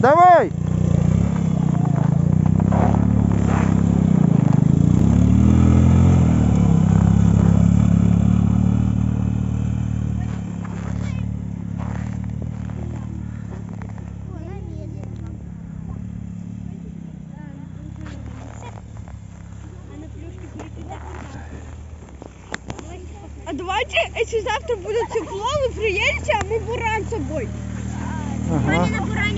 Давай! А давайте, если завтра будет тепло, вы приедете, а мы буран с собой. Ага. на бурані